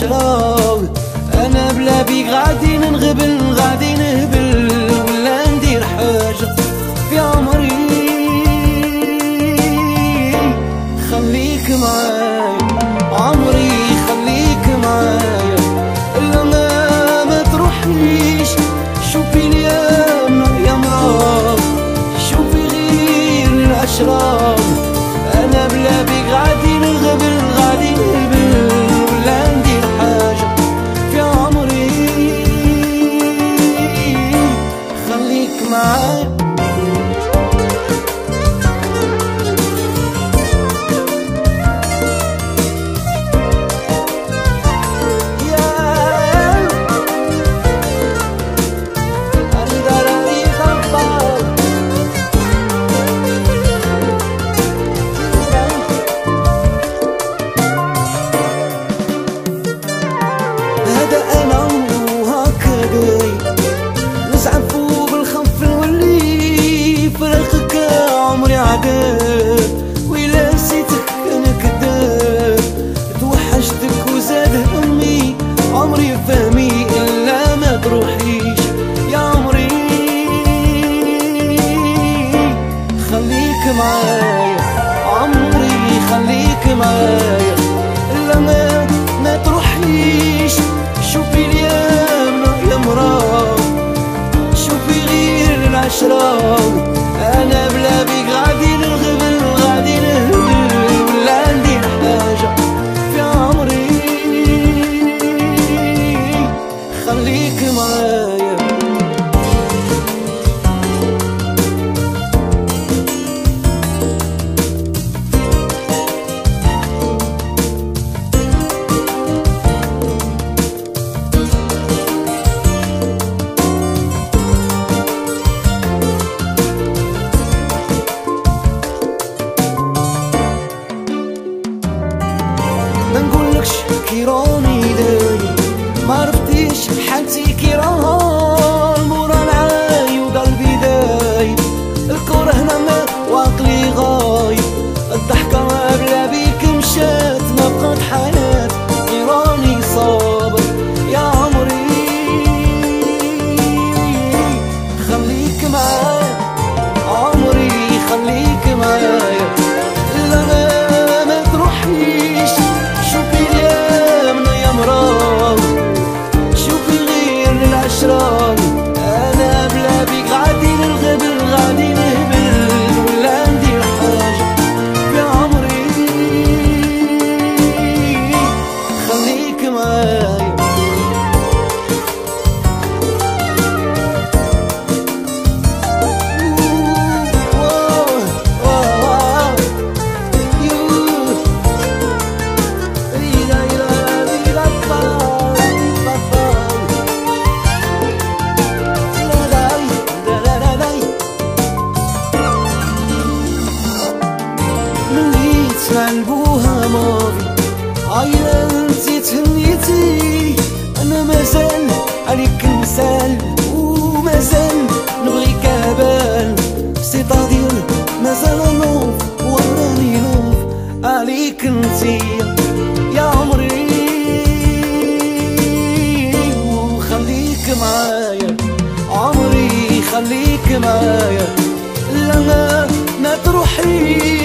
شراوي أنا بلا بيك غادي نغبل غادي نهبل ولا ندير حاجة في عمري. خليك معايا عمري خليك معايا. إلا ما ما شوفي لي يا مراد. شوفي غير الأشرار. خليك معايا عمري خليك معايا. الا ما تروحيش شوفي اليوم يا مراه شوفي غير العشرة. ما نقولكش كي راني داير ما عرفتيش حالتي كي العشرة ملي تلعبوها ماضي. عايلة انتي تهنيتي أنا مازال عليك نسال ومازال نبغيك عبال سيطادير مازال نوف وراني نوف عليك انتي يا عمري. وخليك معايا. عمري خليك معايا. لما ما تروحيش